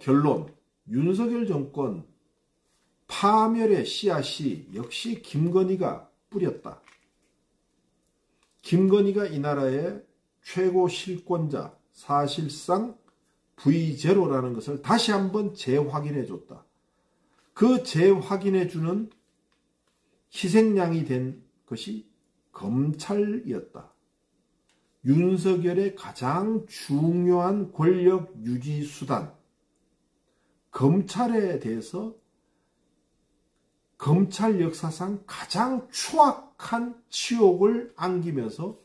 결론 윤석열 정권 파멸의 씨앗이 역시 김건희가 뿌렸다. 김건희가 이 나라의 최고 실권자 사실상 V0라는 것을 다시 한번 재확인해 줬다. 그 재확인해 주는 희생양이 된 것이 검찰이었다. 윤석열의 가장 중요한 권력 유지 수단, 검찰에 대해서 검찰 역사상 가장 추악한 치욕을 안기면서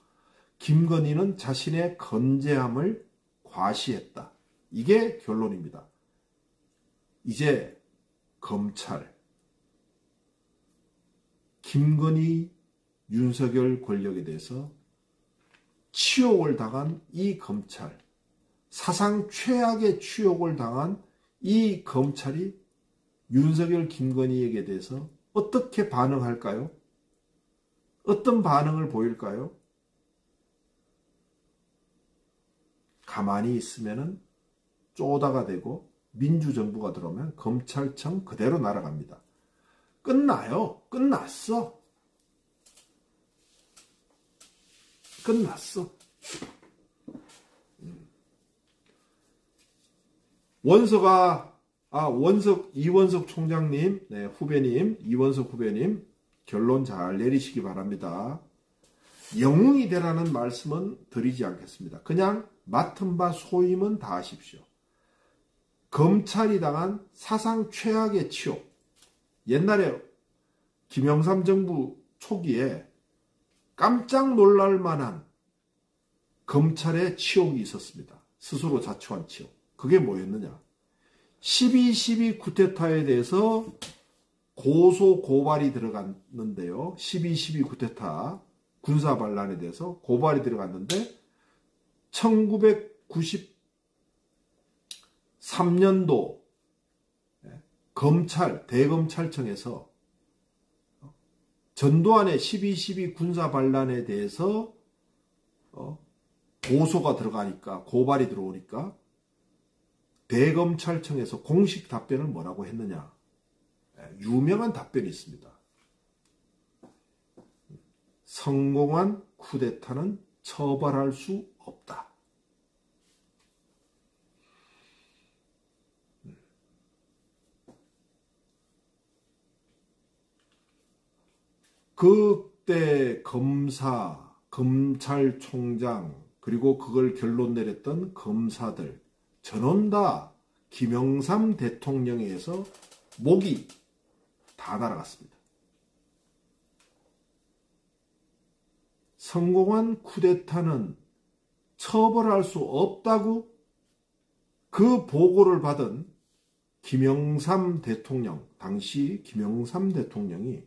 김건희는 자신의 건재함을 과시했다. 이게 결론입니다. 이제 검찰, 김건희, 윤석열 권력에 대해서 치욕을 당한 이 검찰, 사상 최악의 치욕을 당한 이 검찰이 윤석열 김건희에게 대해서 어떻게 반응할까요? 어떤 반응을 보일까요? 가만히 있으면 쪼다가 되고 민주정부가 들어오면 검찰청 그대로 날아갑니다. 끝나요. 끝났어. 끝났어. 원서가 아, 원석, 이원석 총장님, 네, 후배님, 이원석 후배님, 결론 잘 내리시기 바랍니다. 영웅이 되라는 말씀은 드리지 않겠습니다. 그냥 맡은 바 소임은 다 하십시오. 검찰이 당한 사상 최악의 치욕. 옛날에 김영삼 정부 초기에 깜짝 놀랄 만한 검찰의 치욕이 있었습니다. 스스로 자초한 치욕. 그게 뭐였느냐? 12.12 쿠데타에 대해서 고소 고발이 들어갔는데요. 12.12 쿠데타 군사 반란에 대해서 고발이 들어갔는데 1993년도 예, 검찰 대검찰청에서 전두환의 12.12 군사 반란에 대해서 어, 고소가 들어가니까 고발이 들어오니까 대검찰청에서 공식 답변을 뭐라고 했느냐? 예, 유명한 답변이 있습니다. 성공한 쿠데타는 처벌할 수 없다. 그때 검사, 검찰총장, 그리고 그걸 결론 내렸던 검사들, 전원 다 김영삼 대통령에 의해서 목이 다 날아갔습니다. 성공한 쿠데타는 처벌할 수 없다고 그 보고를 받은 김영삼 대통령, 당시 김영삼 대통령이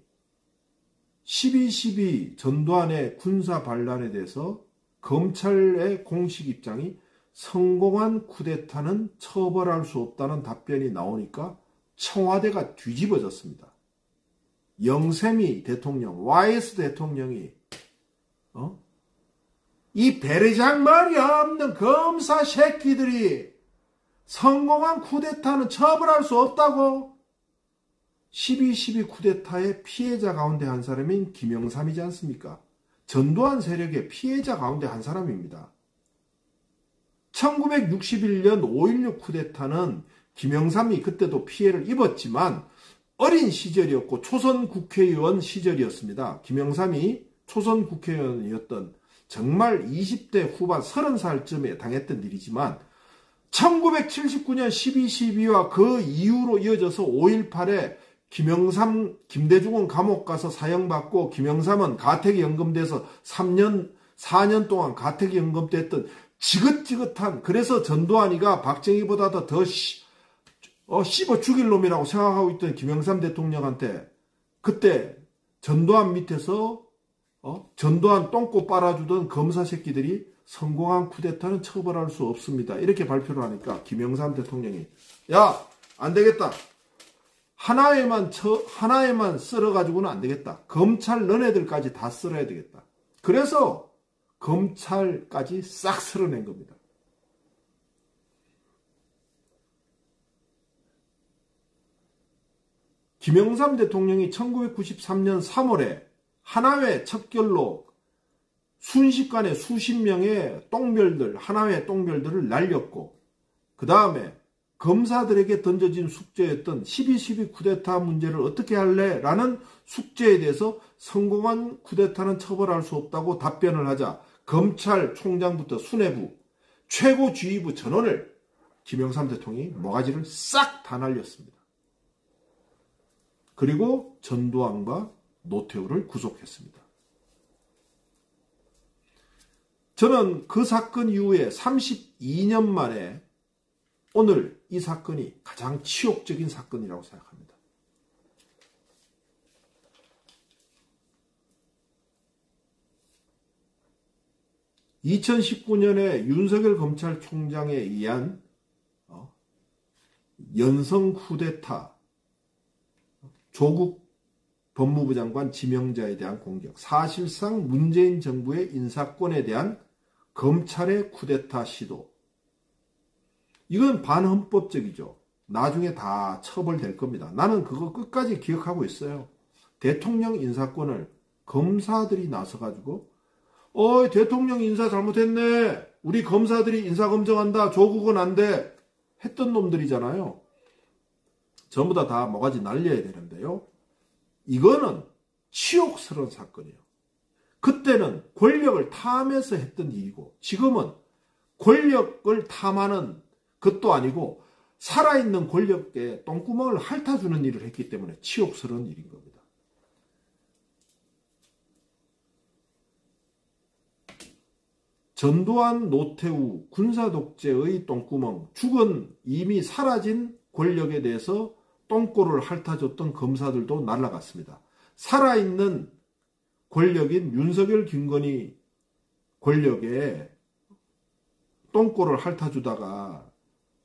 12.12 전두환의 군사 반란에 대해서 검찰의 공식 입장이 성공한 쿠데타는 처벌할 수 없다는 답변이 나오니까 청와대가 뒤집어졌습니다. 영세미 대통령, YS 대통령이 어? 이 배려장 말이 없는 검사 새끼들이 성공한 쿠데타는 처벌할 수 없다고 12.12 쿠데타의 피해자 가운데 한 사람인 김영삼이지 않습니까? 전두환 세력의 피해자 가운데 한 사람입니다. 1961년 5.16 쿠데타는 김영삼이 그때도 피해를 입었지만 어린 시절이었고 초선 국회의원 시절이었습니다. 김영삼이 초선 국회의원이었던 정말 20대 후반 30살쯤에 당했던 일이지만 1979년 12.12와 그 이후로 이어져서 5.18에 김영삼, 김대중은 감옥 가서 사형받고 김영삼은 가택연금돼서 3년, 4년 동안 가택연금됐던 지긋지긋한 그래서 전두환이가 박정희보다도 더 씨, 어, 씹어 죽일 놈이라고 생각하고 있던 김영삼 대통령한테 그때 전두환 밑에서 어? 전두환 똥꼬 빨아주던 검사 새끼들이 성공한 쿠데타는 처벌할 수 없습니다. 이렇게 발표를 하니까 김영삼 대통령이 야 안 되겠다. 하나에만 처, 하나에만 쓸어가지고는 안 되겠다. 검찰 너네들까지 다 쓸어야 되겠다. 그래서 검찰까지 싹 쓸어낸 겁니다. 김영삼 대통령이 1993년 3월에 하나회 척결로 순식간에 수십 명의 똥별들, 하나회 똥별들을 날렸고, 그 다음에 검사들에게 던져진 숙제였던 12.12 쿠데타 문제를 어떻게 할래? 라는 숙제에 대해서 성공한 쿠데타는 처벌할 수 없다고 답변을 하자 검찰총장부터 수뇌부, 최고주의부 전원을 김영삼 대통령이 모가지를 싹 다 날렸습니다. 그리고 전두환과 노태우를 구속했습니다. 저는 그 사건 이후에 32년 만에 오늘 이 사건이 가장 치욕적인 사건이라고 생각합니다. (2019년에) 윤석열 검찰총장에 의한 어, 연성 쿠데타 조국 법무부 장관 지명자에 대한 공격 사실상 문재인 정부의 인사권에 대한 검찰의 쿠데타 시도 이건 반헌법적이죠. 나중에 다 처벌될 겁니다. 나는 그거 끝까지 기억하고 있어요. 대통령 인사권을 검사들이 나서가지고, 어, 대통령 인사 잘못했네. 우리 검사들이 인사 검증한다. 조국은 안 돼. 했던 놈들이잖아요. 전부 다 다 뭐가지 날려야 되는데요. 이거는 치욕스러운 사건이에요. 그때는 권력을 탐해서 했던 일이고, 지금은 권력을 탐하는 그것도 아니고 살아있는 권력에 똥구멍을 핥아주는 일을 했기 때문에 치욕스러운 일인 겁니다. 전두환 노태우 군사 독재의 똥구멍, 죽은 이미 사라진 권력에 대해서 똥꼬를 핥아줬던 검사들도 날라갔습니다. 살아있는 권력인 윤석열 김건희 권력에 똥꼬를 핥아주다가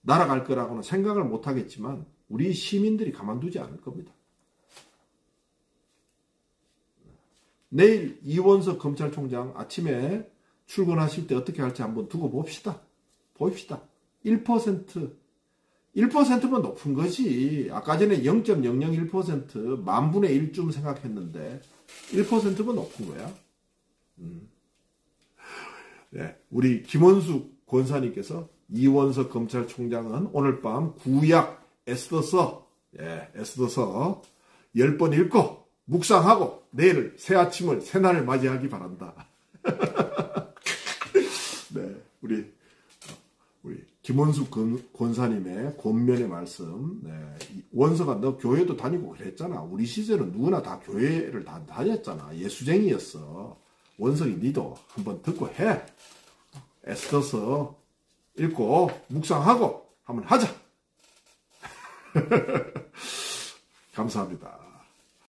날아갈 거라고는 생각을 못 하겠지만 우리 시민들이 가만두지 않을 겁니다. 내일 이원석 검찰총장 아침에 출근하실 때 어떻게 할지 한번 두고 봅시다. 봅시다. 1% 1%면 높은 거지. 아까 전에 0.001% 만분의 1쯤 생각했는데 1%면 높은 거야. 음. 네, 우리 김원숙 권사님께서 이원석 검찰총장은 오늘 밤 구약 애써서 예, 애써서 10번 읽고 묵상하고 내일 새 아침을 새날을 맞이하기 바란다. 네, 우리 우리 김원숙 권사님의 권면의 말씀. 네, 원서가 너 교회도 다니고 그랬잖아. 우리 시절은 누구나 다 교회를 다 다녔잖아. 예수쟁이였어. 원석이 니도 한번 듣고 해. 애써서 읽고 묵상하고 한번 하자. 감사합니다.